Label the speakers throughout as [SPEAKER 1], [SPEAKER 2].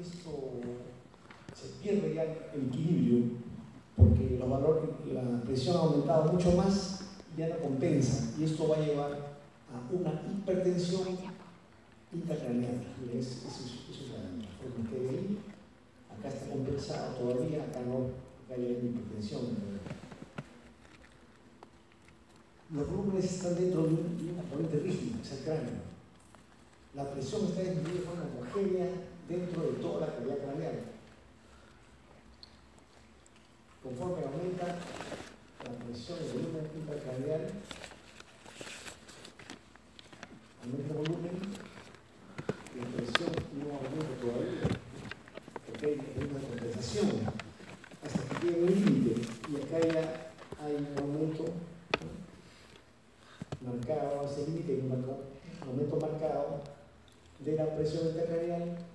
[SPEAKER 1] esto se pierde ya el equilibrio porque los valores, la presión ha aumentado mucho más y ya no compensa y esto va a llevar a una hipertensión intracraneal. Eso, es la forma que hay ahí. Acá está compensado todavía, acá no, acá hay una hipertensión. Los volúmenes están dentro de una corriente es el cráneo. La presión está disminuida de forma homogénea dentro de toda la cavidad craneal. Conforme aumenta la presión del volumen intracranial, aumenta el volumen, la presión no aumenta todavía, porque hay una compensación hasta que tiene un límite y acá ya hay un aumento marcado, ese límite, un aumento marcado de la presión intracranial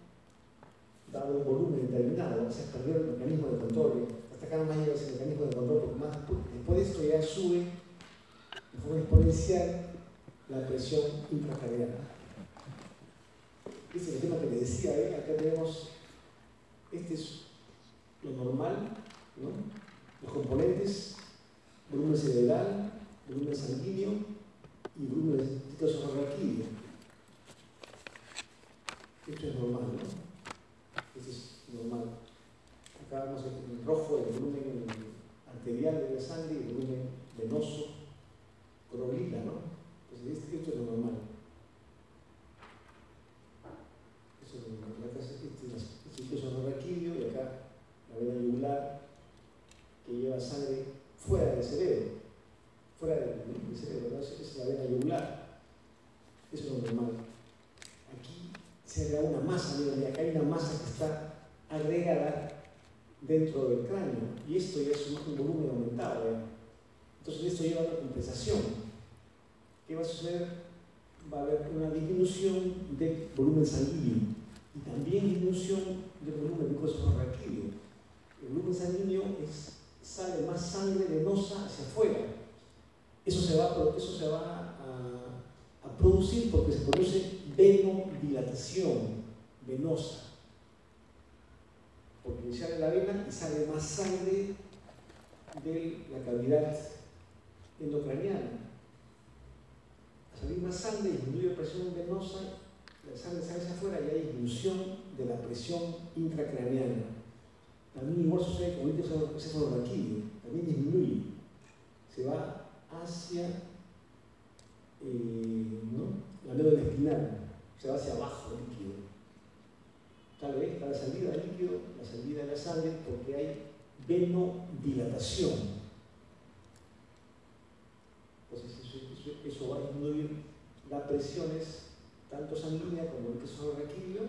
[SPEAKER 1] un volumen determinado, o sea, perdió el mecanismo de control hasta acá más llega ese mecanismo de control, porque más, después de esto ya sube de forma exponencial la presión intracardiaca. Este es el tema que les decía, ¿eh? acá tenemos, este es lo normal, ¿no? los componentes, volumen cerebral, volumen sanguíneo y volumen de raquídeo. Esto es normal, ¿no? Esto es normal acá vemos el rojo el volumen arterial de la sangre y el volumen venoso crolila, ¿no? Entonces este, esto es lo normal. Eso es lo normal. Acá este, este es el raquídeo y acá la vena yugular que lleva sangre fuera del cerebro, fuera del, cerebro, ¿no? Esa es la vena yugular. Eso es lo normal. Aquí se agrega una masa, y acá hay una masa que está agregada dentro del cráneo y esto ya es un, volumen aumentado. Entonces esto lleva a una compensación. ¿Qué va a suceder? Va a haber una disminución del volumen sanguíneo y también disminución del volumen glucoso raquídeo. El volumen sanguíneo es, sale más sangre venosa hacia afuera. Eso se va, eso se va a, a producir porque se produce venodilatación venosa porque sale la vena y sale más sangre de la cavidad endocraniana. Al salir más sangre, disminuye la presión venosa, la sangre sale hacia afuera y hay disminución de la presión intracraneana. También igual sucede con el encefaloraquídeo, también disminuye. Se va hacia eh, ¿no? la médula espinal, se va hacia abajo el líquido tal vez para la salida del líquido, la salida de la sangre, porque hay venodilatación. Entonces eso, va a disminuir las presiones tanto sanguínea como el queso raquídeo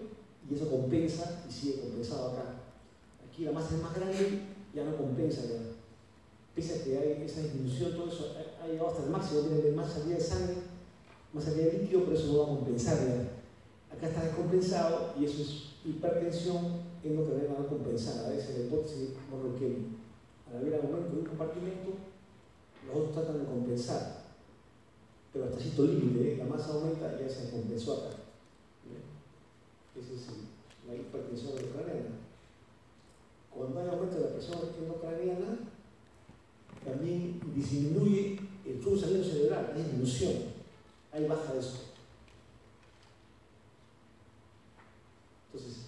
[SPEAKER 1] y eso compensa y sigue compensado acá. Aquí la masa es más grande, ya no compensa ya. Pese a que hay esa disminución, todo eso ha llegado hasta el máximo, tiene más salida de sangre, más salida de líquido, pero eso no va a compensar ya. Acá está descompensado y eso es hipertensión es lo que deben compensar. A veces la hipótesis que al haber aumento de un compartimento, los otros tratan de compensar. Pero hasta cierto límite, ¿eh? la masa aumenta y ya se compensó acá. Esa es la hipertensión endocraniana. Cuando hay aumento de la presión endocraniana, también disminuye el flujo sanguíneo cerebral, disminución, hay baja de eso. Entonces,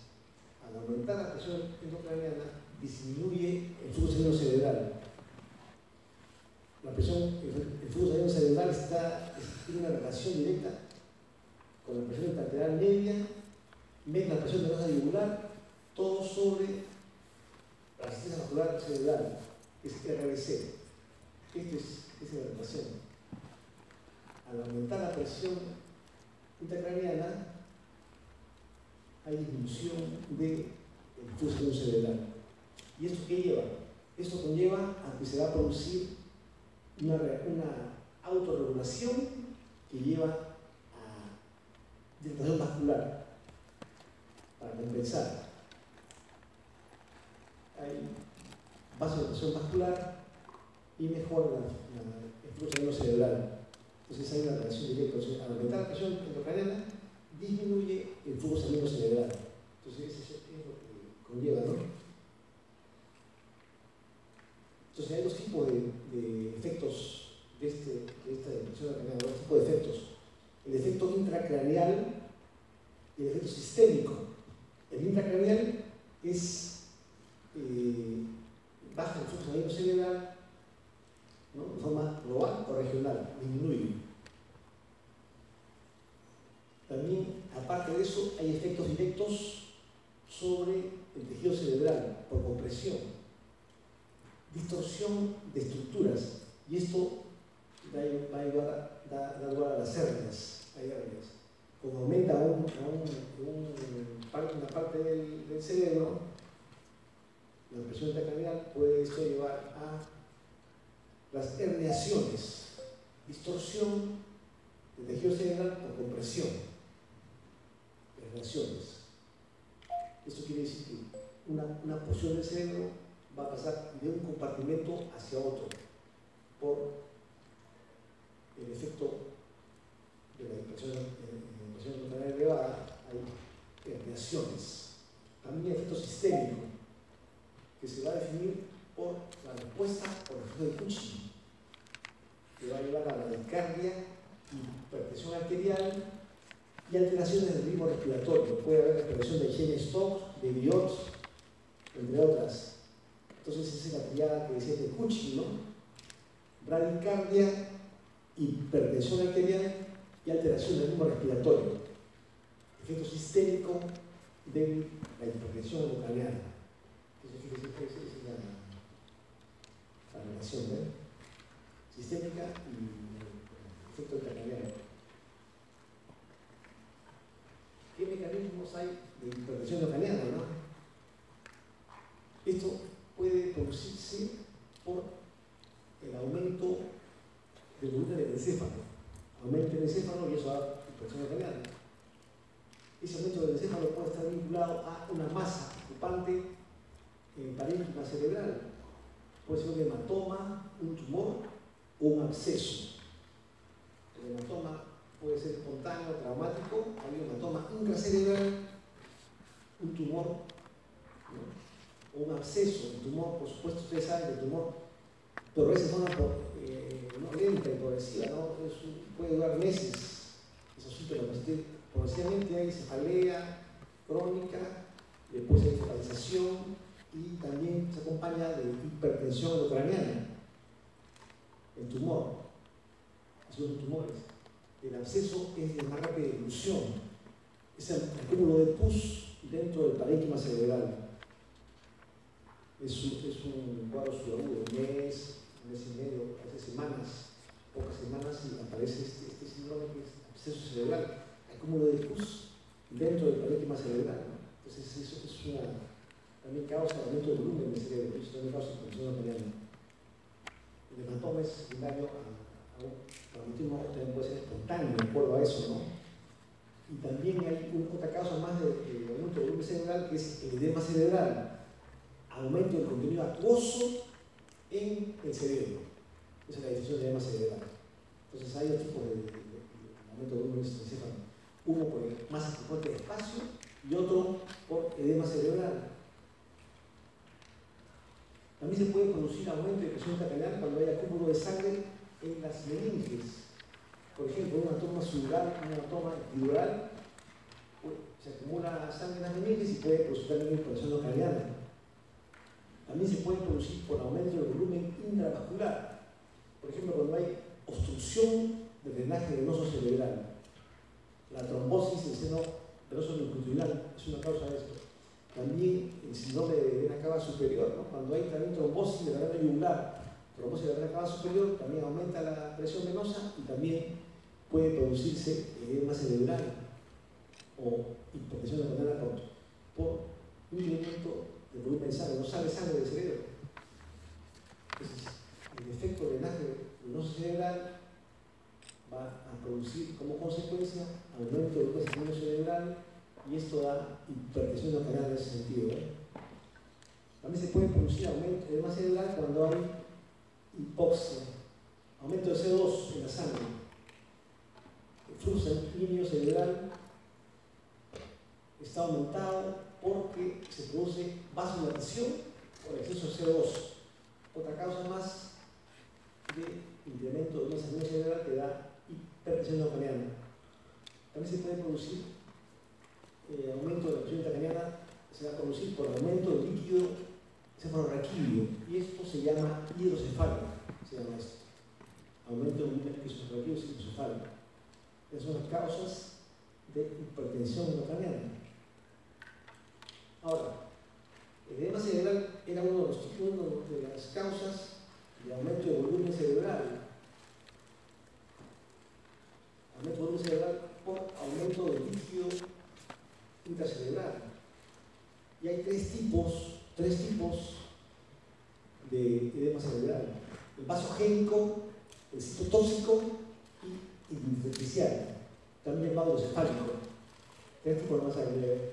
[SPEAKER 1] al aumentar la presión endocraniana, disminuye el flujo sanguíneo cerebral. La presión, el, flujo sanguíneo cerebral está, tiene una relación directa con la presión intraarterial media, menos la presión venosa yugular, todo sobre la asistencia vascular cerebral, es RBC. Esto es, es la relación. Al aumentar la presión intracraniana, hay disminución del flujo cerebral. ¿Y esto qué lleva? Esto conlleva a que se va a producir una, una autorregulación que lleva a dilatación vascular para compensar. Hay vasodilatación vascular y mejora el flujo cerebral. Entonces hay una relación directa. al aumentar la presión endocraniana, disminuye el flujo sanguíneo cerebral. Entonces, ese es lo que conlleva, ¿no? Entonces hay dos tipos de, efectos de, este, de esta depresión craneal, dos tipos de efectos. El efecto intracraneal y el efecto sistémico. El intracraneal es eh, baja el flujo cerebral ¿no? de forma global o regional, disminuye. También, aparte de eso, hay efectos directos sobre el tejido cerebral por compresión, distorsión de estructuras, y esto da, lugar a las hernias. Hay hernias. Como aumenta un, una parte del, cerebro, la presión intracranial puede llevar a las herniaciones, distorsión del tejido cerebral por compresión, Esto quiere decir que una, una porción del cerebro va a pasar de un compartimento hacia otro por el efecto de la impresión, de elevada, hay herniaciones. También hay efecto sistémico, que se va a definir por la respuesta por efecto de Cushing, que va a llevar a la discardia, hipertensión arterial y alteraciones del ritmo respiratorio. Puede haber alteración de Gene Stock, de Biot, entre otras. Entonces esa es la triada que decía de Cushing, ¿no? Bradicardia, hipertensión arterial y alteración del ritmo respiratorio. Efecto sistémico de la hipertensión ucraniana. Entonces, fíjense, esa es la, la relación ¿eh? sistémica y efecto intracraniano. ¿Qué mecanismos hay de hipertensión ucraniana? ¿no? Esto puede producirse por el aumento del volumen del encéfalo. Aumenta el encéfalo y eso da hipertensión ucraniana. Ese aumento del encéfalo puede estar vinculado a una masa ocupante en parénquima cerebral. Puede ser un hematoma, un tumor o un absceso. El hematoma puede ser espontáneo, traumático, hay un hematoma intracerebral, un tumor o un absceso. El tumor, por supuesto, ustedes saben que el tumor progresa de forma eh, no, lenta y progresiva, puede durar meses esos síntomas. Progresivamente hay cefalea crónica, después hay focalización y también se acompaña de hipertensión ucraniana, el tumor, son tumores. El absceso es de más rápida evolución, es el acúmulo de pus dentro del parénquima cerebral. Es un, un cuadro subagudo, un mes, un mes y medio, hace semanas, pocas semanas, y aparece este, este síndrome que es absceso cerebral, acúmulo de pus dentro del parénquima cerebral. Entonces, eso es una también causa aumento del volumen del cerebro, eso también causa hipertensión arterial. El hematoma es secundario a, a un traumatismo, también puede ser espontáneo, de acuerdo a eso, ¿no? Y también hay otra causa más de, de aumento del volumen cerebral, que es el edema cerebral, aumento del contenido acuoso en el cerebro. Esa es la definición de edema cerebral. Entonces hay dos tipos de, de, aumento del volumen cerebral. Uno por masa frecuente de espacio y otro por edema cerebral. También se puede producir aumento de presión intracranial cuando hay acúmulo de sangre en las meninges. Por ejemplo, un atoma subdural, un atoma epidural, se acumula sangre en las meninges y puede producir también presión craneal. También se puede producir por aumento del volumen intravascular. Por ejemplo, cuando hay obstrucción del drenaje venoso cerebral. La trombosis del seno venoso longitudinal es una causa de esto también el síndrome de vena cava superior, cuando hay también trombosis de la vena yugular, trombosis de la cava superior, también aumenta la presión venosa y también puede producirse edema cerebral o hipotensión de la por, un incremento del volumen de sangre, no sale sangre del cerebro. Entonces, el efecto de drenaje venoso cerebral va a producir como consecuencia aumento del volumen cerebral y esto da hipertensión canal en ese sentido. ¿eh? También se puede producir aumento de masa cerebral cuando hay hipoxia, aumento de CO2 en la sangre, el flujo sanguíneo cerebral está aumentado porque se produce vasodilatación por exceso de CO2. Otra causa más de incremento de una salud cerebral que da hipertensión intracraniana. También se puede producir eh, aumento de la presión intracraniana, se va a producir por aumento del líquido cefalorraquídeo y esto se llama hidrocefalia, se llama esto. Aumento del líquido cefalorraquídeo y hidrocefalia. Esas son las causas de hipertensión intracraniana. Ahora, el edema cerebral era uno de, los, uno de las causas de aumento de volumen cerebral. Aumento de volumen cerebral por aumento del líquido intracerebral. Y hay tres tipos, tres tipos de edema cerebral. El vasogénico, el citotóxico y el intersticial, también llamado cefálico. Tres tipos de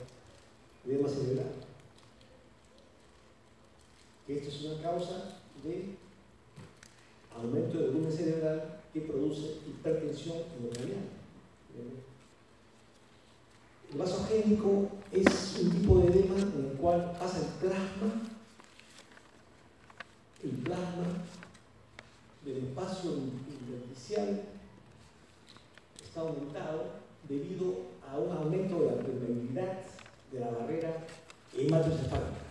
[SPEAKER 1] edema cerebral. Que esto es una causa de aumento de volumen cerebral que produce hipertensión. El vasogénico es un tipo de edema en el cual pasa el plasma, el plasma del espacio intersticial está aumentado debido a un aumento de la permeabilidad de la barrera hematocefálica.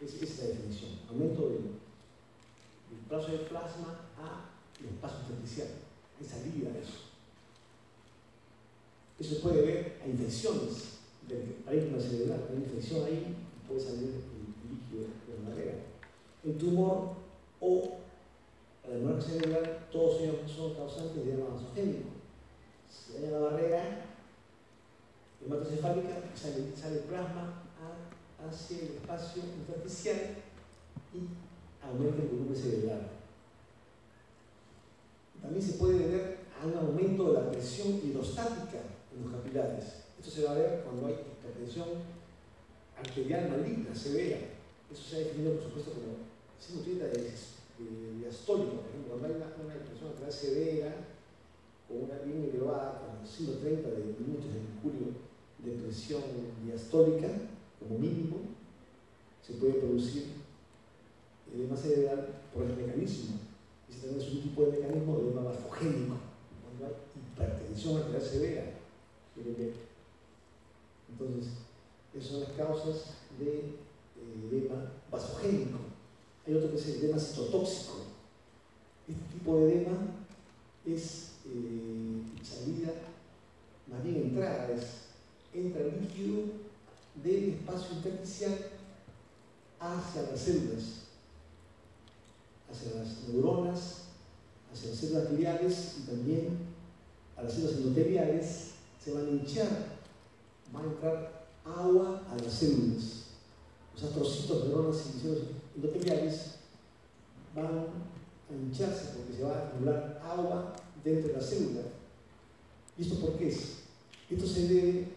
[SPEAKER 1] Esa es la definición. Aumento del, del plazo de plasma a el espacio intersticial. Hay salida de eso. Eso se puede ver a infecciones del parénquima cerebral. Hay infección ahí puede salir el líquido de la barrera. El tumor o la hemorragia cerebral, todos ellos son causantes de edema vasogénico. Se daña la barrera hematocefálica, sale, sale plasma hacia el espacio intersticial y aumenta el volumen cerebral. También se puede ver a un aumento de la presión hidrostática en los capilares. Esto se va a ver cuando hay hipertensión arterial maligna, severa. Eso se ha definido, por supuesto, como sinusitis de, de diastólica. Por ejemplo, cuando hay una, una hipertensión arterial severa, con una línea elevada, con 130 de minutos de mercurio de presión diastólica, como mínimo, se puede producir edema cerebral por el mecanismo. Ese también es un tipo de mecanismo de edema vasogénico, cuando hay hipertensión arterial severa. Entonces, esas son las causas de eh, edema vasogénico. Hay otro que es el edema citotóxico. Este tipo de edema es eh, salida, más bien entrada, es entra el líquido del espacio intersticial hacia las células, hacia las neuronas, hacia las células gliales y también a las células endoteliales, se van a hinchar, va a entrar agua a las células. Los astrocitos, neuronas y células endoteliales van a hincharse porque se va a acumular agua dentro de la célula. ¿Y esto por qué es? Esto se debe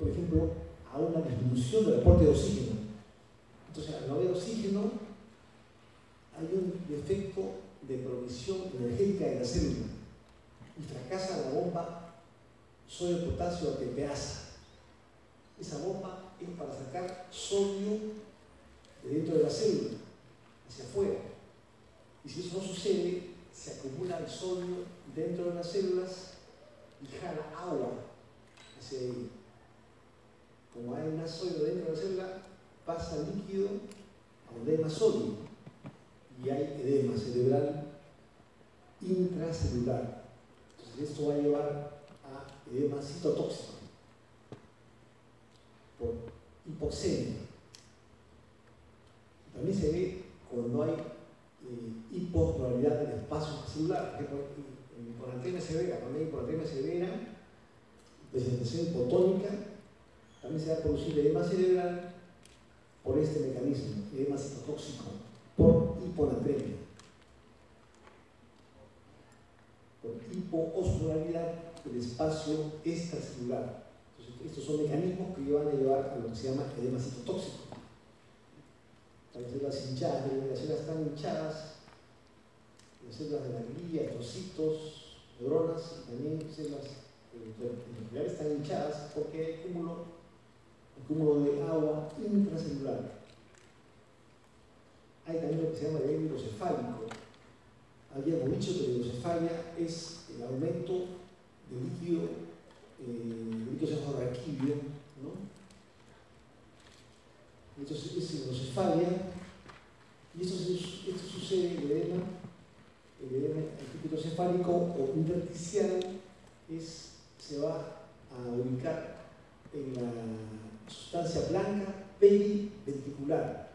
[SPEAKER 1] por ejemplo, a una disminución del aporte de oxígeno. Entonces, al no haber oxígeno, hay un defecto de provisión energética de la célula y fracasa la bomba sodio-potasio ATPasa. Esa bomba es para sacar sodio de dentro de la célula, hacia afuera. Y si eso no sucede, se acumula el sodio dentro de las células y jala agua hacia ahí como hay más sodio dentro de la célula, pasa líquido a donde hay más sodio y hay edema cerebral intracelular. Entonces esto va a llevar a edema citotóxico por hipoxemia. También se ve cuando hay eh, hiposmolaridad del espacio celular, por ejemplo, en hiponatremia severa, cuando hay hiponatremia severa, presentación hipotónica, también se va a producir edema cerebral por este mecanismo, edema citotóxico, por hiponatremia, por hipoosmolaridad del espacio extracelular. Entonces, estos son mecanismos que van a llevar a lo que se llama edema citotóxico. Las células hinchadas, las células están hinchadas, las células de la glía, estrocitos, neuronas y también células nucleares están hinchadas porque hay cúmulo acúmulo de agua intracelular. Hay también lo que se llama el hidrocefálico. Habíamos dicho que la hidrocefalia es el aumento del líquido, eh, líquido cefalorraquídeo, ¿no? Entonces es hidrocefalia, y esto, sucede en el edema, el edema hidrocefálico o intersticial es, se va a ubicar en la sustancia blanca periventricular.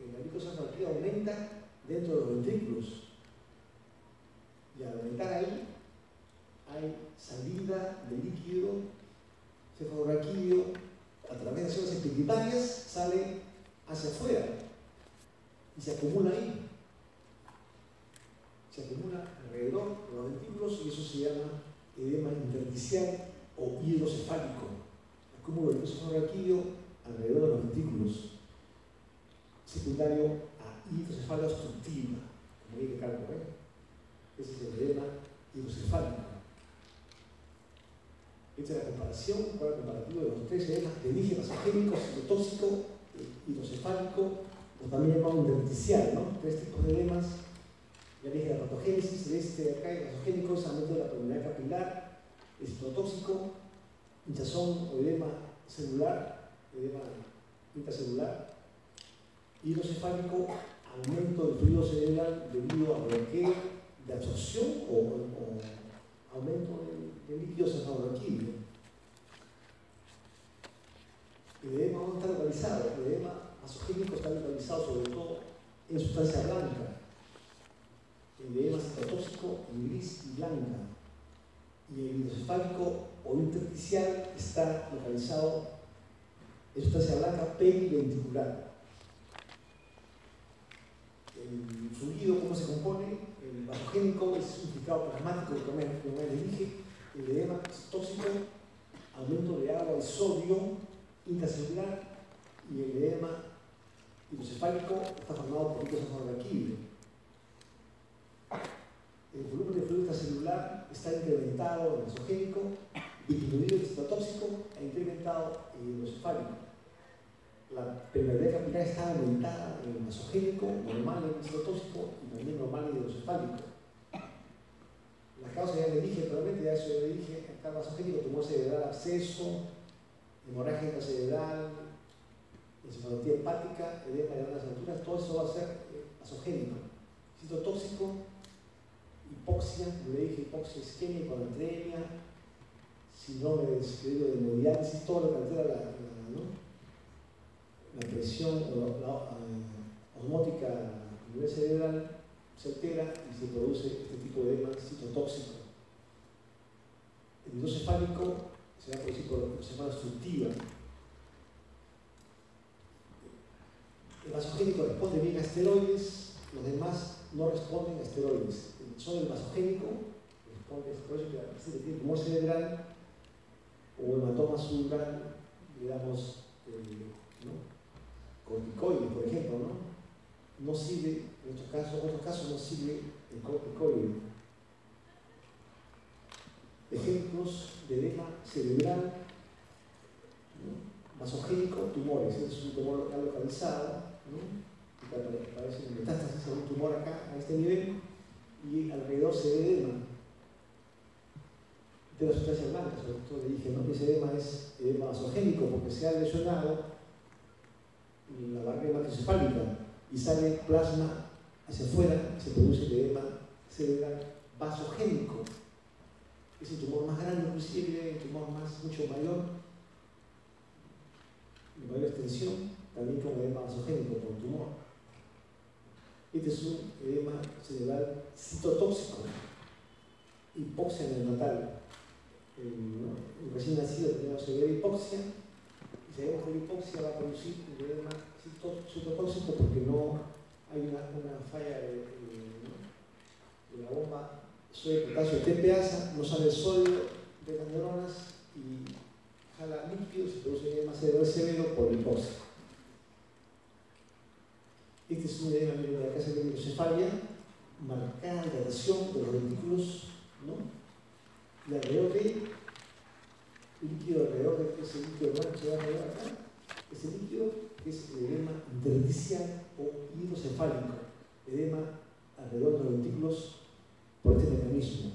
[SPEAKER 1] El glicosafalquía aumenta dentro de los ventrículos. Y al aumentar ahí, hay salida de líquido cefalorraquídeo a través de células epiteliales, sale hacia afuera y se acumula ahí. Se acumula alrededor de los ventrículos y eso se llama edema intersticial o hidrocefálico. Acúmulo de cefalorraquídeo alrededor de los ventrículos secundario a hidrocefalia obstructiva, como dije Carlos, ¿eh? ese es el edema hidrocefálico. Es la comparación, el comparativo de los tres edemas de origen masogénico, citotóxico, hidrocefálico, o también llamado intersticial, ¿no? Tres tipos de edemas. Ya dije la patogénesis, de este de acá, el masogénico, es aumento de la permeabilidad capilar, el citotóxico, hinchazón o edema celular, edema intracelular, hidrocefálico, aumento del fluido cerebral debido a bloqueo de absorción o, aumento del líquido cefalorraquídeo. El edema no está localizado, el edema masogénico está localizado sobre todo en sustancia blanca. El edema citotóxico en gris y blanca. Y el hidrocefálico o intersticial está localizado en sustancia blanca periventricular el fluido, cómo se compone, el vasogénico es un filtrado plasmático, como les dije, el edema tóxico, aumento de agua y sodio intracelular y el edema hidrocefálico está formado por líquidos cefalorraquídeo. El volumen de fluido intracelular está incrementado en el vasogénico, disminuido el citotóxico e incrementado el hidrocefálico la permeabilidad capilar está aumentada en el masogénico, normal en el citotóxico y también normal en el hidrocefálico. La causa ya le dije, probablemente ya ya le dije, acá el masogénico, tumor cerebral, absceso, hemorragia cerebral, encefalopatía hepática, edema de las alturas, todo eso va a ser eh, masogénico. Citotóxico, hipoxia, le dije hipoxia isquémica, anemia, síndrome de describido de hemodiálisis, todo lo que altera la, la ¿no? la presión eh, osmótica a nivel cerebral se altera y se produce este tipo de edema citotóxico. El hidrocefálico se va a producir por obstructiva. El vasogénico responde bien a esteroides, los demás no responden a esteroides. Solo el vasogénico responde a esteroides que tiene tumor cerebral o hematoma cerebral, digamos, eh, ¿no? por ejemplo, ¿no? No sirve, en estos casos, en otros casos no sirve el corticoide. Ejemplos de edema cerebral, ¿no? vasogénico, tumores. Este es un tumor local localizado, ¿no? Parece un metástasis un tumor acá, a este nivel, y alrededor se edema de las sustancias blancas, sobre todo le dije ¿no? que ese edema es edema vasogénico porque se ha lesionado la barrera hematoencefálica y sale plasma hacia afuera, se produce el edema cerebral vasogénico. Es el tumor más grande, inclusive el tumor más, mucho mayor, de mayor extensión, también como edema vasogénico por tumor. Este es un edema cerebral citotóxico, hipoxia neonatal. El, el recién nacido tenemos severa hipoxia sabemos que la hipoxia va a producir un edema citotóxico porque no hay una, una falla de, de, la bomba sodio de potasio TPasa, no sale el sodio de las neuronas y jala líquido, se produce edema cerebral severo por hipoxia. Este es un edema de la casa de microcefalia, marcada dilatación de los ventículos, ¿no? Y alrededor de líquido alrededor de ese líquido hermano que va a acá, ese líquido es el edema interdicial o hidrocefálico, edema alrededor de los ventículos por este mecanismo.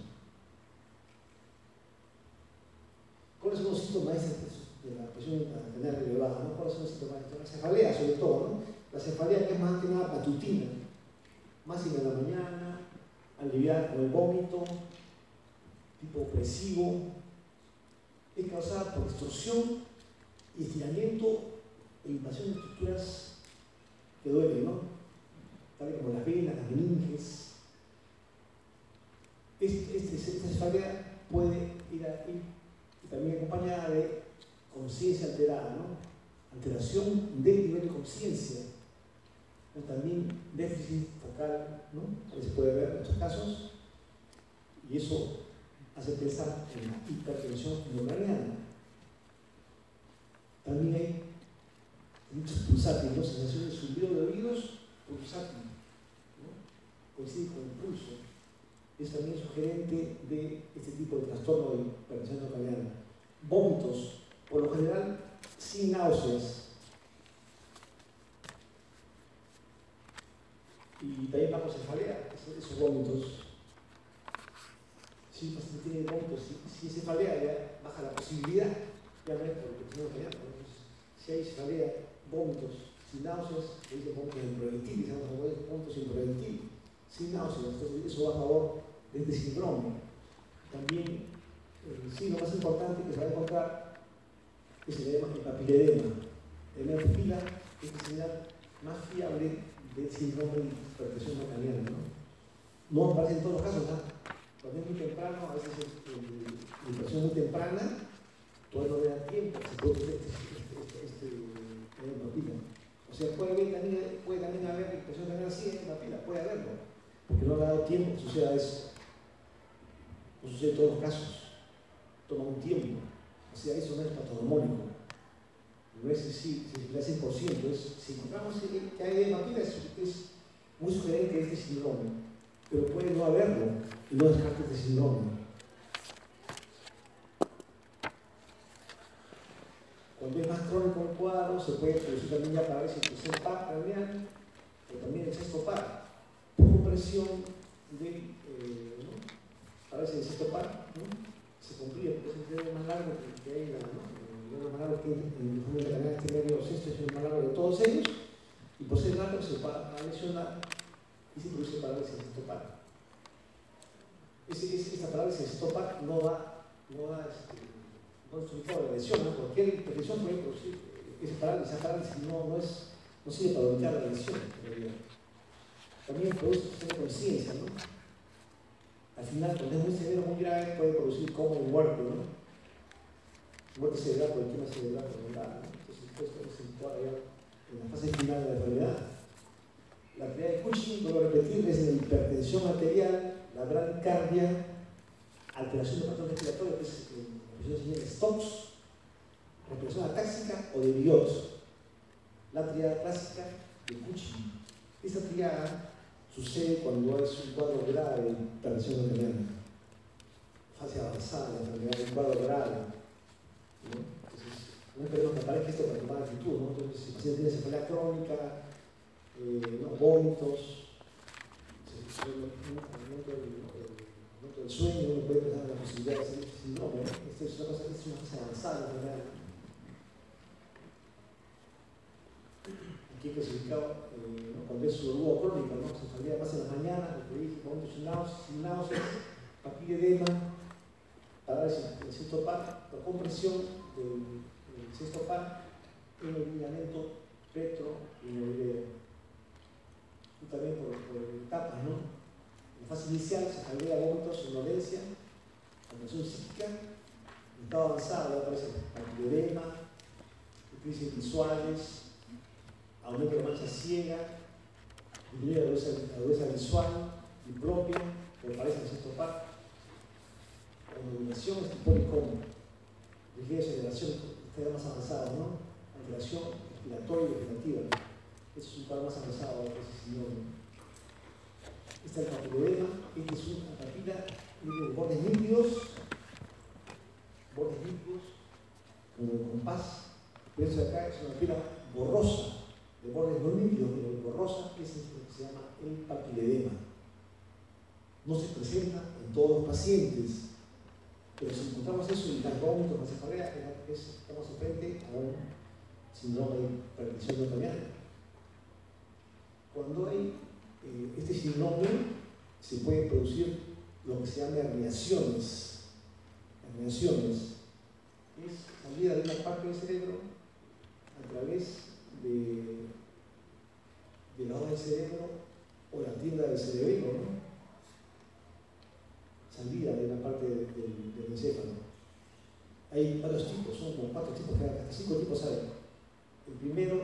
[SPEAKER 1] ¿Cuáles son los síntomas de la presión arterial elevada? ¿Cuáles son los síntomas? La cefalea, sobre todo, ¿no? La cefalea que es más que nada matutina, más en la mañana, aliviar con el vómito, tipo opresivo, es causada por distorsión y estiramiento e invasión de estructuras que duelen, ¿no? Tal como las venas, las meninges. Este, este, esta cefalea puede ir, a, también acompañada de conciencia alterada, ¿no? alteración del nivel de conciencia, o también déficit focal, ¿no? se puede ver en estos casos, y eso hace pensar en la hipertensión intracraniana. También hay muchos pulsátiles, sensación de zumbido de oídos, pulsátil, ¿no? coincide con el pulso. Es también sugerente de este tipo de trastorno de hipertensión intracraniana. Vómitos, por lo general sin náuseas. Y también bajo cefalea, esos vómitos si el paciente tiene vómitos, si, si cefalea ya baja la posibilidad, ya ven, porque tenemos que si hay cefalea, vómitos, sin náuseas, se dice vómitos en proyectil, se llama vómitos en proyectil, sin náuseas, eso va a favor de este síndrome. También, el signo más importante que se va a encontrar es el, el papiledema. El la pupila es la señal más fiable del síndrome de hipertensión macaniana. ¿no? no aparece en todos los casos, ¿no? Cuando es muy temprano, a veces la impresión muy temprana, todavía no le da tiempo, se produce este, este. O sea, puede, haber, también, puede también haber impresión también así en la pila, puede haberlo, porque no le ha dado tiempo que suceda eso. No sucede en todos los casos, toma un tiempo. O sea, eso no es patognomónico. No es así, es el 100%. Es, si encontramos que hay hemapila, es, es muy sugerente este síndrome pero puede no haberlo y no descartes de síndrome. Cuando es más crónico el cuadro, se puede producir también ya para ver el par craneal, pero también el sexto par, por compresión de, eh, ¿no? ver si el sexto par ¿no? se cumplía, porque es el más largo que hay en la, ¿no? el más largo que en el de la este medio sexto es el más largo de todos ellos, y por ser largo se va a lesionar y se produce parálisis estopar. Ese, esta parálisis estopar no da, no da este, no es un tipo de lesión, ¿no? cualquier hipertensión puede producir esa parálisis, esa parálisis no, no, es, no sirve para evitar la lesión en realidad. También produce conciencia, ¿no? Al final, cuando es muy severo, muy grave, puede producir como muerte, ¿no? Muerte cerebral por el tema cerebral prolongada, ¿no? Entonces, esto encuadra en la fase final de la enfermedad. La actividad de Cushing, vuelvo a repetir, es la hipertensión arterial, la bradicardia, alteración de patrón respiratorio, que es la respiración de STOX, respiración atáxica o de Biot. La triada clásica de Cushing. Esta triada sucede cuando es un cuadro grave de hipertensión arterial, fase avanzada, la enfermedad un cuadro grave. ¿no? Entonces, no esperemos que aparezca esto para tomar actitud, ¿no? Entonces, si el paciente tiene cefalea crónica, eh, ¿no? vómitos, en el momento del sueño uno puede pensar en la posibilidad de hacer este síndrome. Esto es una cosa, es una cosa avanzada, ¿verdad? Aquí clasificado eh, ¿no? cuando es surúo crónica, ¿no? se salía más en la mañana, lo que dije, momentos sin náuseas, papiledema, parálisis del sexto par, la compresión del, del sexto par en el lineamiento petro y video también por, por etapas, ¿no? Fase inicial se caldea vómitos, somnolencia, condición psíquica, estado avanzado aparece papiledema, crisis visuales, aumento de mancha ciega, disminuye la agudeza visual, impropia, que aparece en el sexto par, ondulación, es tipo licoma, rigidez de aceleración, está más avanzado, ¿no? Alteración respiratoria y vegetativa. Este es un cuadro más avanzado de ese señor. Este es el papilodema, este es una papila de bordes líquidos, bordes como el compás. Pero eso de acá es una fibra borrosa, de bordes no líquidos, pero borrosa, que es lo que se llama el papiledema. No se presenta en todos los pacientes, pero si encontramos eso en tancómetro, con cefalea, estamos frente a un síndrome de perdición notarial. Cuando hay eh, este síndrome, se puede producir lo que se llama herniaciones. Herniaciones es salida de una parte del cerebro a través de, la hoja del cerebro o la tienda del cerebro, ¿no? salida de una parte del, encéfalo. Hay varios tipos, son como cuatro tipos, hasta cinco tipos hay. El primero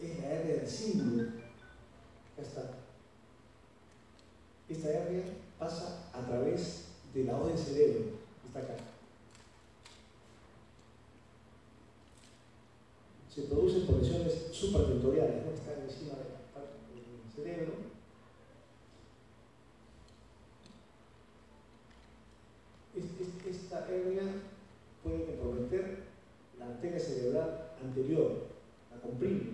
[SPEAKER 1] es la hernia del símbolo. Esta hernia pasa a través de la hoja del cerebro, está acá. Se producen por lesiones supratentoriales, ¿no? están encima del cerebro. Esta hernia puede comprometer la arteria cerebral anterior, la comprime,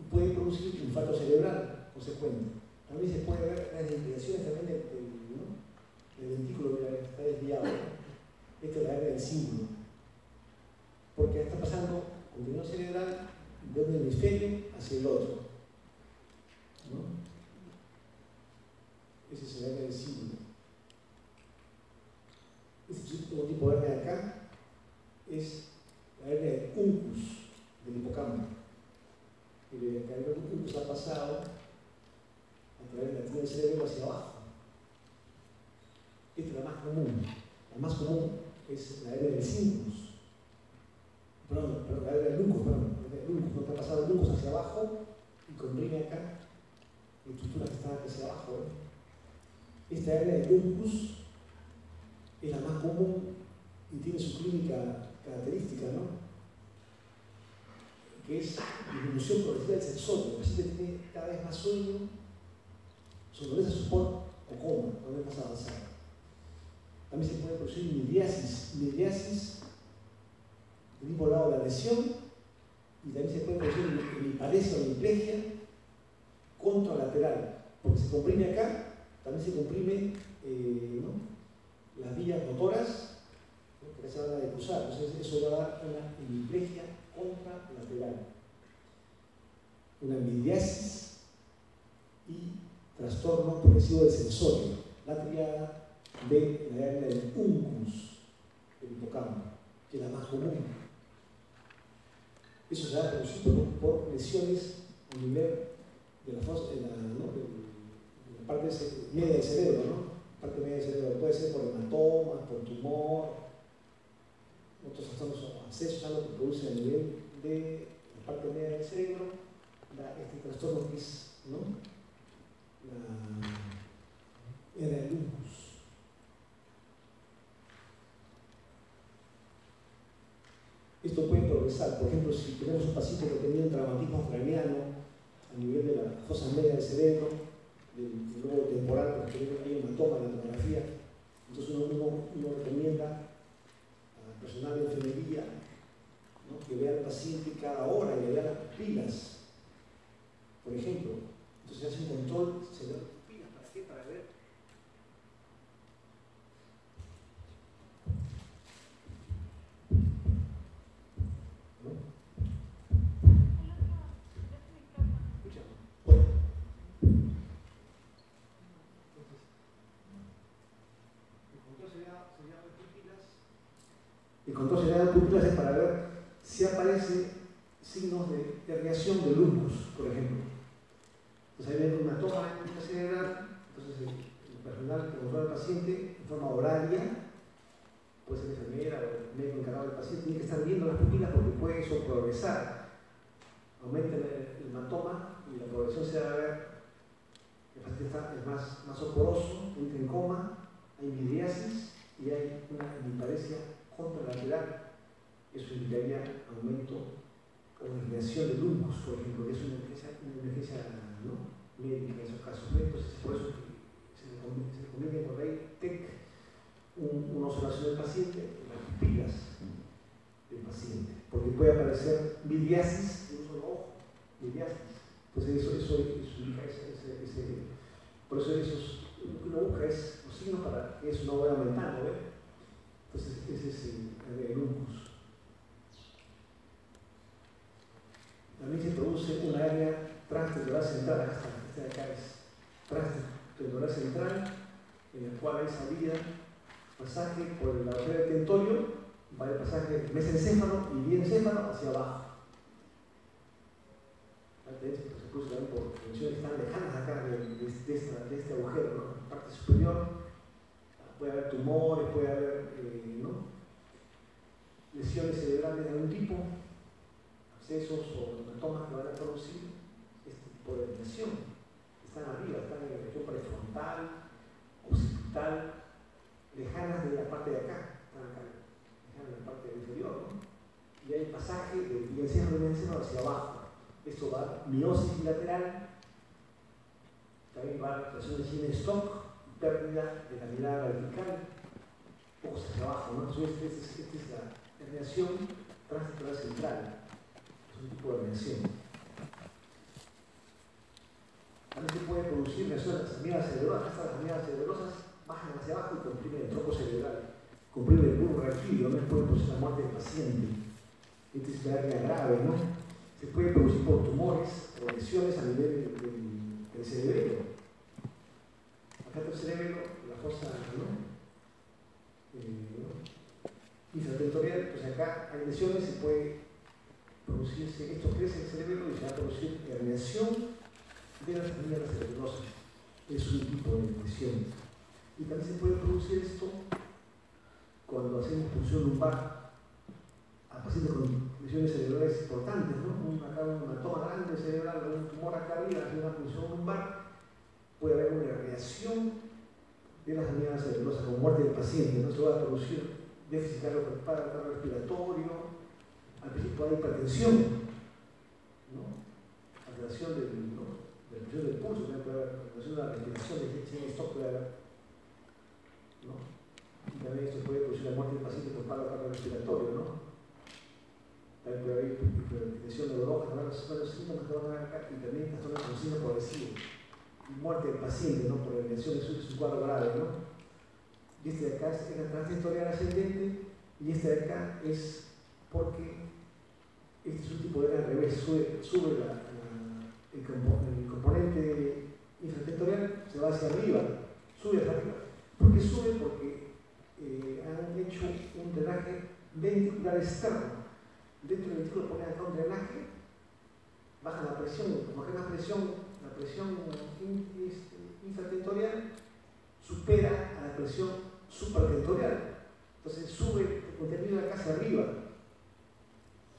[SPEAKER 1] y puede producir infarto cerebral consecuente. También se puede ver las desviaciones también del, del, ventículo, que está desviado. Esta es la área del símbolo. Porque está pasando contenido cerebral de un hemisferio hacia el otro. ¿no? Ese es el área del símbolo. Este tipo de área de acá es la área del uncus del hipocampo. El uncus ha pasado la del cerebro hacia abajo. Esta es la más común. La más común es la área del cínus. Perdón, perdón, la área del lucus, perdón. El lucus, no está pasado el lucus hacia abajo y comprime acá estructuras que están hacia abajo. ¿eh? Esta área del lucus es la más común y tiene su clínica característica, ¿no? que es disminución progresiva del sensorio. El paciente tiene cada vez más sueño, supor o coma, es más avanzado. También se puede producir midriasis, midriasis del mismo lado de la lesión y también se puede producir hemiparesia o hemiplegia contralateral, porque se comprime acá, también se comprime eh, las vías motoras, ¿no? que se van a cruzar, entonces eso va a dar una hemiplegia contralateral, una midriasis y trastorno progresivo del sensorio, la triada de la hernia del uncus, el hipocampo, que es la más común. Eso se da por, por lesiones a nivel de la, ¿no? de la parte media del cerebro, ¿no? parte media del cerebro puede ser por hematomas, por tumor, otros trastornos accesos a lo que produce a nivel de la parte media del cerebro, este trastorno que es ¿no? Humus. Esto puede progresar, por ejemplo, si tenemos un paciente que tenía un traumatismo craneano a nivel de la fosa media del cerebro, del, lobo temporal, porque hay hematoma en la tomografía, entonces uno, uno, recomienda al personal de enfermería que vea al paciente cada hora y le vea las pilas, por ejemplo, entonces se hace un control, se ve pilas, ¿para qué? Para ver. El control sería de pupilas es para ver si aparece signos de, de reacción de lupus, por ejemplo. Entonces ahí viene una toma de cerebral, entonces el, personal que controla al paciente en forma horaria, puede ser enfermera o el médico encargado del paciente, tiene que estar viendo las pupilas porque puede eso progresar. Aumenta el, hematoma y la progresión se va a ver el paciente está, es más, más oporoso, entra en coma, hay midriasis y hay una hemiparesia contralateral. Eso indicaría aumento o desviación de lupus, por ejemplo, que es una emergencia, una emergencia ¿no? médica en esos casos. Entonces, por eso se le por ahí TEC, un, una observación del paciente, las pupilas del paciente. lidiasis de un solo ojo, lidiasis. Entonces eso, eso, eso indica ese, ese, por eso esos, lo que uno es los signos para que eso no vaya aumentando, ¿ve? Entonces ese es el, el, humus. También se produce una área transtentoral central, acá está, este acá es transtentoral central, en el cual hay salida, pasaje por el arteria del tentorio va el pasaje mesencéfalo y diencéfalo hacia abajo. Se produce también por tensiones tan lejanas acá de, este agujero, la parte superior puede haber tumores, puede haber eh, lesiones cerebrales de algún tipo, accesos o hematomas que van a producir este de lesión. Están arriba, están en la región prefrontal, occipital, lejanas de la parte de acá, están acá en la parte inferior, y hay pasaje del diencéfalo diencéfalo hacia abajo. Esto va miosis bilateral, también va relación de cine stock, pérdida de la mirada vertical, ojos hacia abajo. ¿no? Esta es, es la herniación transcentural central, es un tipo de herniación. También se puede producir las amigas cerebrosas, estas amigas cerebrosas bajan hacia abajo y comprimen el tronco cerebral cumplir el puro reactivo, no puede producir la muerte del paciente. Esta es una grave, ¿no? Se puede producir por tumores o lesiones a nivel del, del, cerebro. Acá está el cerebro, la fosa, ¿no? Eh, pues acá hay lesiones, se puede producirse, esto crece en el cerebro y se va a producir herniación de las familias cerebrosas. Es un tipo de lesión. Y también se puede producir esto cuando hacemos punción lumbar a pacientes con lesiones cerebrales importantes, ¿no? Una, una toma grande cerebral, un tumor acá arriba, hace una punción lumbar, puede haber una reacción de las unidades cerebrosas con muerte del paciente, no se va a producir déficit cardiorrespiratorio, al principio hay hipertensión, ¿no? alteración del, ¿no? Presión del pulso, puede haber de la respiración, puede haber, ¿no? y también esto puede producir la muerte del paciente por paro cardiorrespiratorio, ¿no? También puede haber hipertensión neurológica, son los síntomas que van a ver acá, y también son las consignas progresivas. Muerte del paciente, ¿no? Por la lesión de su, cuadro grave, ¿no? Y este de acá es la transhistorial ascendente, y este de acá es porque este es un tipo de al revés, sube, sube la, el, componente infratentorial, se va hacia arriba, sube hacia arriba. ¿Por qué sube? Porque eh, han hecho un drenaje ventricular externo. Dentro del ventrículo ponen acá un drenaje, baja la presión, como la presión, la presión infratentorial supera a la presión supratentorial. Entonces sube contenido acá hacia arriba.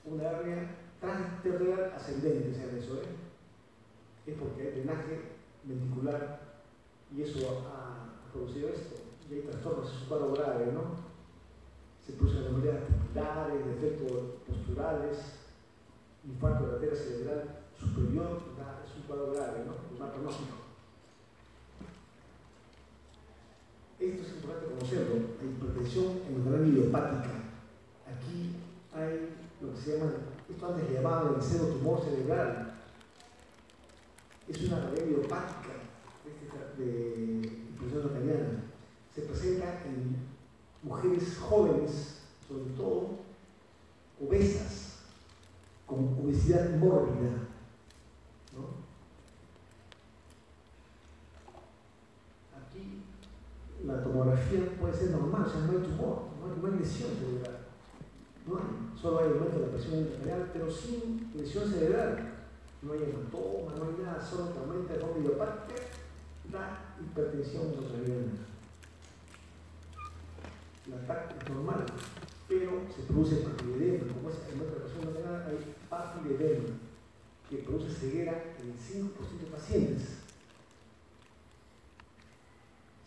[SPEAKER 1] Una área transterrial ascendente, eso, ¿eh? Es porque hay drenaje ventricular y eso ha producido esto y hay trastornos, es un cuadro grave, ¿no? Se producen anomalías articulares, defectos posturales, infarto de la arteria cerebral superior, es un cuadro grave, ¿no? Un mal pronóstico. Esto es importante conocerlo, la hipertensión endocrinal idiopática. Aquí hay lo que se llama, esto antes le llamaban el tumor cerebral. Es una realidad de, de hipertensión endocrinal se presenta en mujeres jóvenes, sobre todo obesas, con obesidad mórbida. ¿no? Aquí la tomografía puede ser normal, sea, no hay tumor, no hay, lesión cerebral. No hay, solo hay aumento de la presión arterial, pero sin lesión cerebral. No hay hematoma, no hay nada, solo aumenta el nombre idiopática, la hipertensión intracraniana la TAC es normal, pero se produce papiledema, como es en otra persona no nada, hay papiledema, que produce ceguera en el 5% de pacientes.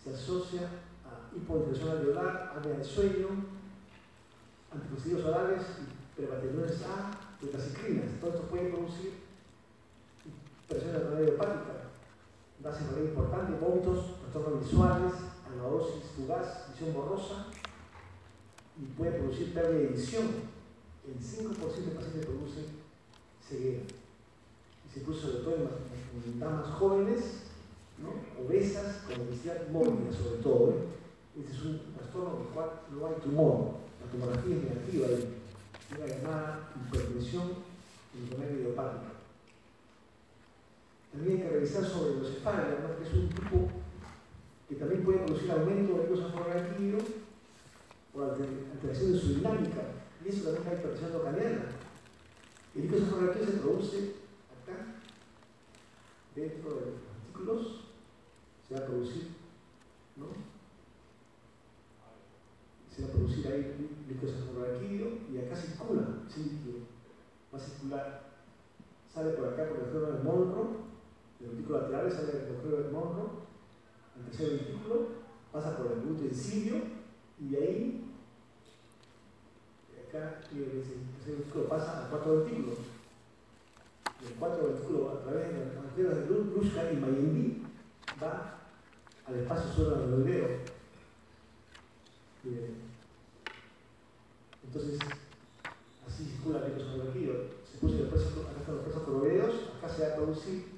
[SPEAKER 1] Se asocia a hipotensión alveolar, apnea del sueño, anticonceptivos orales y prebaterones A, metacicrinas. Todo esto puede producir presión arterial hepática, gases importante, vómitos, trastornos visuales, anadosis fugaz, visión borrosa, y puede producir pérdida de visión. El 5% de pacientes produce ceguera. Y se puso sobre todo en, damas jóvenes, obesas, con obesidad mórbida sobre todo. ¿eh? Este es un trastorno en el cual no hay tumor, la tomografía es negativa, hay una llamada hipertensión pulmonar idiopática. Hay que revisar sobre los ¿no? que es un tipo que también puede producir aumento de glucosaforraquídeo por alteración de su dinámica, y eso también hay hipertensión localiana. El glucosaforraquídeo se produce acá, dentro de los artículos, se va a producir, ¿no? Se va a producir ahí glucosaforraquídeo y acá circula, líquido, va a circular, sale por acá por el agujero del Monroe, del ventículo lateral sale del agujero del Monroe, el tercer ventículo, pasa por el utensilio y de ahí, acá, el tercer ventículo pasa al cuarto ventículo. El cuarto ventículo, a través de las arterias de Bruska y Mayembi, va al espacio supranuclear. Entonces, así circula el líquido Se puso el peso, acá están los pesos coroideos, acá se va a producir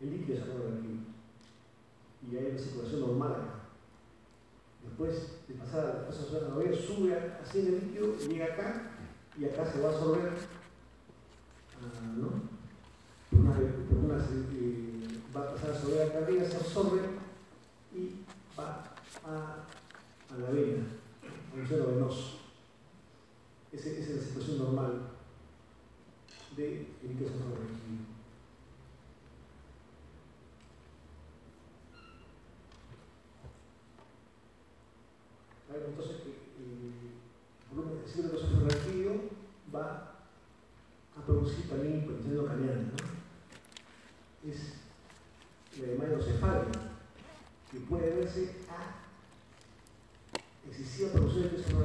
[SPEAKER 1] el líquido sacarovenquino y hay una circulación normal acá. Después de pasar a la fase social sube así en el líquido, llega acá y acá se va a absorber, uh, ¿no? Por una, eh, va a pasar a absorber acá arriba, se absorbe y va a, la vena, al suelo venoso. Esa es la situación normal de líquido entonces el volumen de ciclo de va a producir también hipertensión caliente, ¿no? Es la hematocefalia, que puede verse a excesiva producción de peso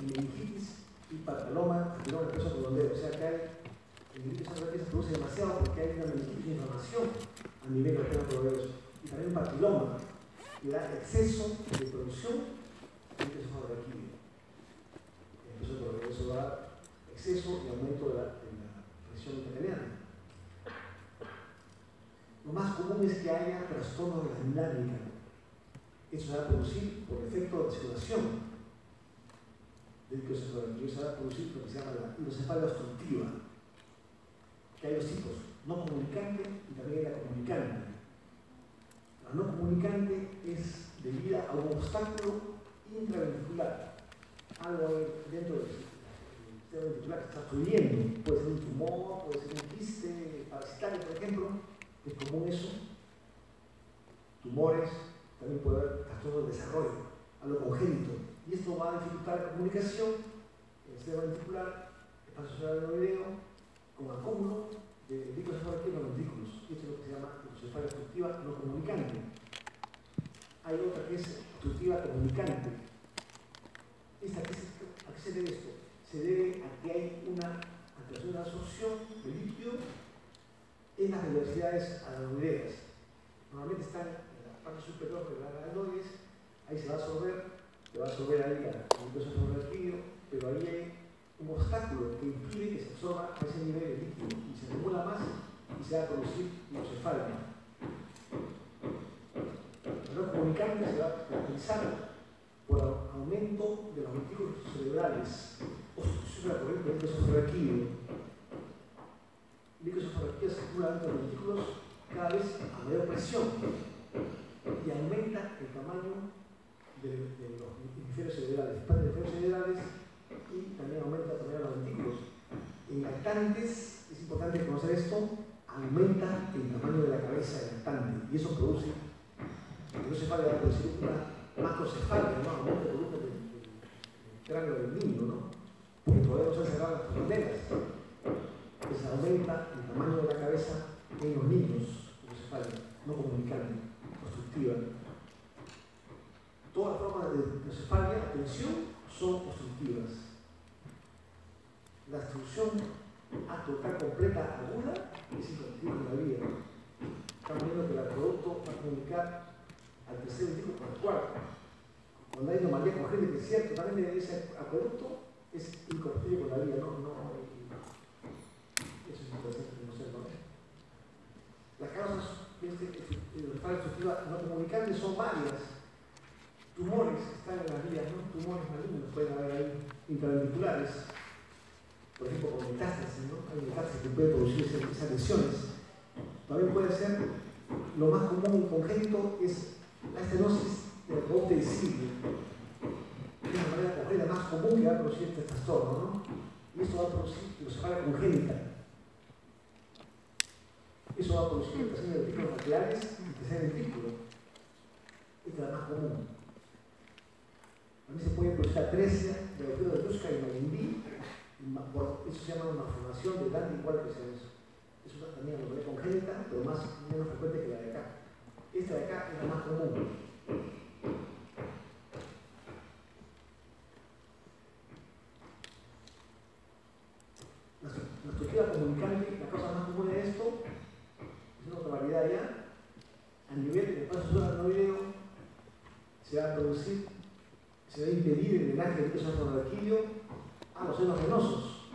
[SPEAKER 1] meningitis y papiloma, papiloma de peso redondeo. O sea que hay, el peso se produce demasiado porque hay una meningitis de inflamación a nivel del peso y también papiloma, que da exceso de producción da exceso y aumento de la, de presión. Lo más común es que haya trastorno de la dinámica. Eso se va a producir por efecto de circulación del que se va a producir lo que se llama la hidrocefalia obstructiva. Que hay dos tipos, no comunicante y también la comunicante. La no comunicante es debida a un obstáculo intraventricular, algo dentro del sistema ventricular que está fluyendo, puede ser un tumor, puede ser un quiste parasitario, por ejemplo, es común eso, tumores, también puede haber trastornos de desarrollo, algo congénito, y esto va a dificultar la comunicación en el sistema ventricular, espacio cerebral video, con acúmulo de vehículos en los ventrículos, y esto es lo que se llama encefalía obstructiva no comunicante. Hay otra que es obstructiva comunicante. ¿Esta, qué, ¿A qué se debe esto? Se debe a que hay una de absorción de líquido en las velocidades adenoideas. Normalmente están en la parte superior de las adenoides, ahí se va a absorber, se va a absorber ahí a el líquido, pero ahí hay un obstáculo que impide que se absorba a ese nivel de líquido y se acumula más y se va a producir hidrocefalia no comunicante se va a caracterizar por aumento de los ventículos cerebrales, obstrucción de la corriente esofágico. El esofágico circula dentro de los ventículos cada vez a mayor presión y aumenta el tamaño de, los hemisferios cerebrales, de hemisferios cerebrales y también aumenta el tamaño de los ventículos. En lactantes, es importante conocer esto, aumenta el tamaño de la cabeza del lactante y eso produce Microcefalia va a producir una macrocefalia, ¿no? Aumento de volumen del, cráneo del niño, ¿no? Porque podemos cerrar las fronteras. Que se aumenta el tamaño de la cabeza en los niños, microcefalia, no comunicante, constructiva. Todas las formas de microcefalia, atención, son obstructivas. La obstrucción total completa aguda es incompatible con la vida. Estamos viendo que el producto va a comunicar al tercer tipo por cuarto. Cuando hay anomalías como gente que sea totalmente de ese acueducto, es incompatible con la vida, no, no, eso es interesante que no. Las causas de este, este, los fallos no comunicantes son varias. Tumores están en las vías, ¿no? tumores malignos pueden haber ahí, intraventriculares. Por ejemplo, con metástasis, ¿no? Hay metástasis que puede producir esas lesiones. También puede ser, lo más común y congénito es la estenosis del rebote de cilia. Es la manera congénita más común que va a producir este trastorno, ¿no? Y eso va a producir hidrocefalia congénita. Eso va a producir alteración de ventrículos laterales y tercer ventrículo. Esta es la más común. También se puede producir atresia de agujero de Tusca y Malindí. Eso se llama una formación de grande igual que se eso. Es una también anomalía congénita, pero más menos frecuente que la de acá. Esta de acá es la más común. La estructura comunicante, la cosa más común de esto, es una variedad ya, a nivel del espacio adenoideo, se va a producir, se va a impedir el drenaje del peso arquillo a los senos venosos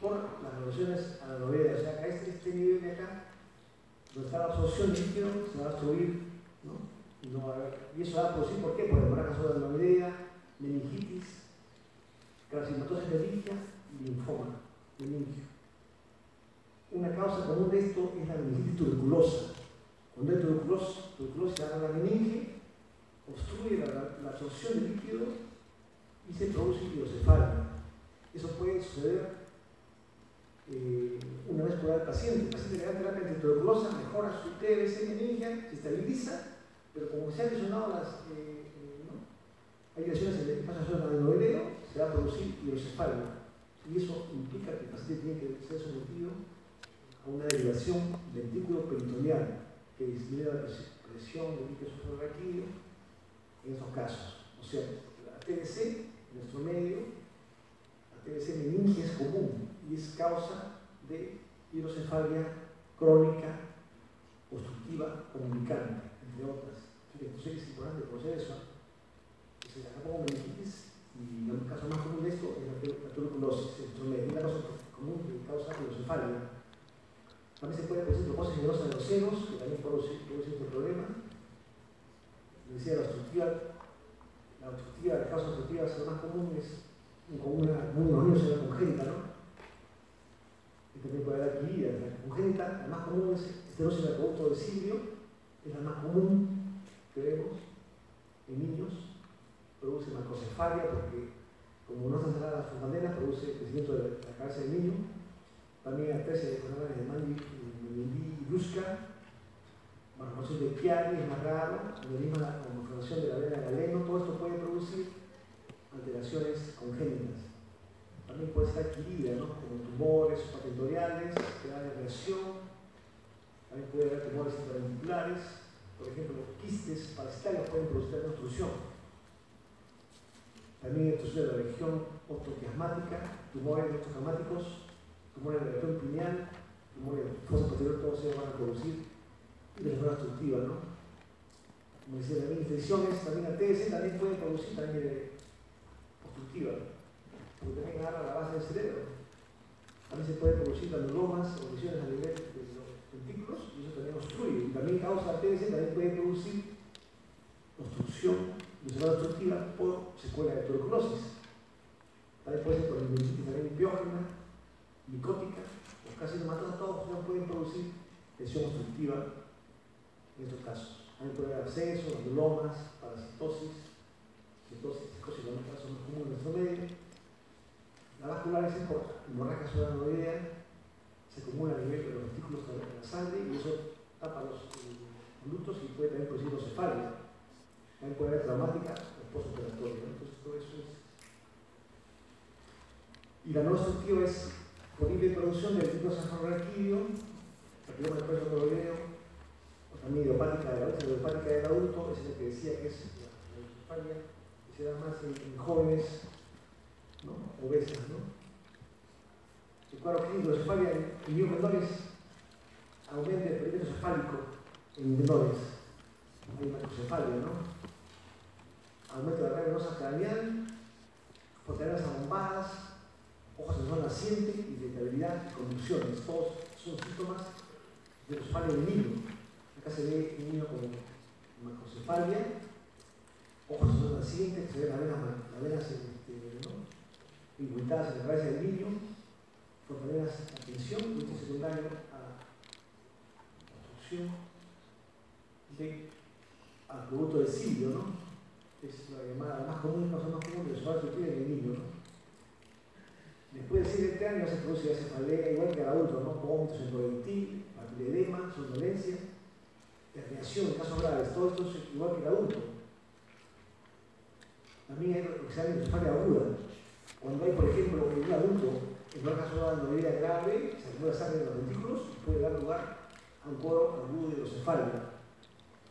[SPEAKER 1] por las relaciones adenoideas. O sea, a este, este nivel de acá, donde está la absorción de líquido, se va a subir, ¿no? Y, a eso va a producir, ¿por qué? Por hemorragia sobre la meningitis, carcinomatosis meningia y linfoma meningio. Una causa común de esto es la meningitis tuberculosa. Cuando hay tuberculosis, tuberculosis agarra la meninge, obstruye la, la, absorción de líquido y se produce hidrocefalia. Eso puede suceder eh, una vez por el paciente. El paciente que da terapia tuberculosa mejora su TBC meningia, se estabiliza, pero como se han lesionado las. Eh, eh, ¿no? hay lesiones en el espacio adenoideo, se va a producir hidrocefalia y eso implica que el paciente tiene que ser sometido a una derivación ventículo peritoneal que disminuye la presión del líquido suprarraquídeo en esos casos. O sea, la TBC, nuestro medio, la TBC meningia es común y es causa de hidrocefalia crónica obstructiva comunicante, entre otras. Entonces es importante conocer eso. Entonces, acá pongo meningitis y el caso más común de esto es la, tuberculosis, es una causa común que causa hidrocefalia. También se puede producir trombosis fibrosa de los senos, que también produce, produce este problema. decía, la obstructiva, la obstructiva, la causa obstructiva es la más común, es con una, unos niños en la congénita, ¿no? Y también puede haber adquirida. La congénita, la más común es producto del cilio, es la más común que vemos en niños produce macrocefalia porque como no están cerradas las fontanelas, produce crecimiento de la cabeza del niño. También atresia de canales de Mandi y brusca, malformación de Chiari es más raro, la malformación de la vena galeno, todo esto puede producir alteraciones congénitas. También puede ser adquirida, ¿no? como tumores patentoriales, que dan reacción, también puede haber tumores intraventriculares, por ejemplo, quistes parasitarios pueden producir obstrucción también es de la región otoquiasmática, tumores otoquiasmáticos, tumores de la región pineal, tumores de fosa posterior, todos ellos van a producir de forma obstructiva, ¿no? Como decía, también infecciones, también ATS, también pueden producir también porque también agarra la base del cerebro. También se puede producir neuromas o lesiones a nivel de los ventículos y eso también obstruye. Y también causa ATS, también puede producir obstrucción enfermedad obstructiva por secuela de tuberculosis. Tal puede ser por meningitis también biógena, micótica, los casi todos no pueden producir lesión obstructiva en estos casos. También puede haber abscesos, adulomas, parasitosis, psicosis, los casos más comunes medio. La vascular es importante, hemorragia subaranoidea, se acumula a nivel de los vestículos de la sangre y eso tapa los glúteos y puede también producir los cefalios también puede haber traumática o postoperatoria. ¿no? Entonces, todo eso es. Y la no obstructiva es por libre producción del tipo sanfranquillo, la de cuello provideo, o también idiopática de la la idiopática del adulto, es el que decía que es la que se da más en, jóvenes ¿no? obesas. ¿no? El cuadro clínico de cefalia en niños menores aumenta el perímetro cefálico en menores. Hay macrocefalia, ¿no? aumento de la carga craneal, fortalezas abombadas, hojas de zona naciente, irritabilidad y convulsiones. Todos son síntomas de los de niño. Acá se ve un niño con macrocefalia, ojos son nacientes, se ven las venas, las venas este, ¿no? impulsadas en la cabeza del niño, fortalecer la atención, punto secundario a construcción de al producto de silio, ¿no? Es la llamada más común, son más común de los que en el niño, ¿no? Después de 7 años se produce la cefalea igual que el adulto, ¿no? Vómitos en proyectil, edema, somnolencia, herniación, casos graves, todo esto es igual que el adulto. También hay se llama cefalea aguda. Cuando hay, por ejemplo, en un adulto, en un caso de anomalía grave, se acumula sangre en los ventículos y puede dar lugar a un cuadro agudo de hidrocefalia.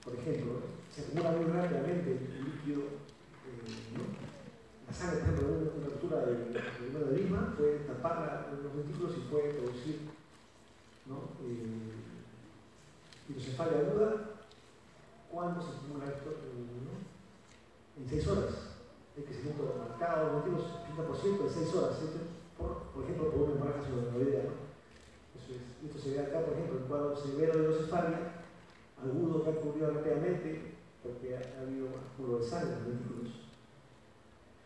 [SPEAKER 1] Por ejemplo, se acumula muy rápidamente el líquido, eh, la sangre, por ejemplo, en una ruptura del de Lima, puede tapar los ventículos y puede producir ¿no? eh, hidrocefalia aguda. ¿Cuándo se acumula esto? ¿no? En 6 horas. El crecimiento marcado, los ventículos, 50% de 6 horas. Esto por, por ejemplo, por una hemorragia sobre ¿no? Eso es, esto se ve acá, por ejemplo, en cuadro severo de hidrocefalia agudo que ha ocurrido rápidamente porque ha, habido acúmulo de sangre en los vehículos.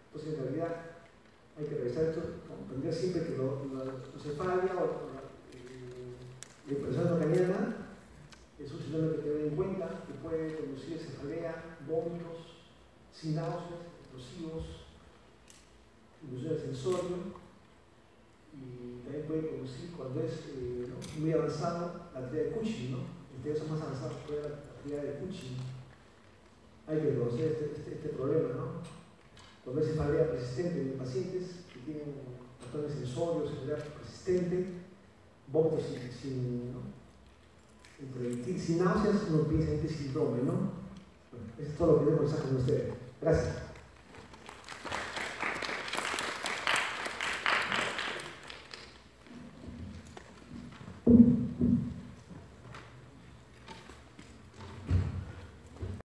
[SPEAKER 1] Entonces, en realidad, hay que revisar esto, comprender siempre que lo, lo, o eh, la impresión es un síndrome que tener en cuenta que puede producir cefalea, vómitos, sin explosivos, ilusión del sensorio y también puede producir cuando es eh, muy avanzado la teoría de Cushing, ¿no? son más avanzados fue la actividad de Cushing. Hay que conocer este, este, este, problema, ¿no? Cuando hay cefalea persistente en pacientes que tienen patrones sensorios, cefalea persistente, vómitos sin, sin, ¿no? sin náuseas, uno piensa en este síndrome, ¿no? Bueno, eso es todo lo que conversar con ustedes. Gracias.